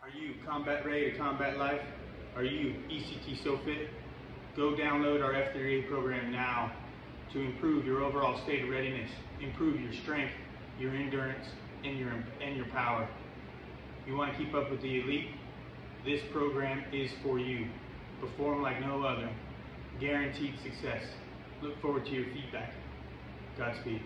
Are you combat ready to combat life? Are you ECT SOFIT? Go download our F3EA program now to improve your overall state of readiness, improve your strength, your endurance, and your, and your power. You want to keep up with the elite? This program is for you. Perform like no other. Guaranteed success. Look forward to your feedback. Godspeed.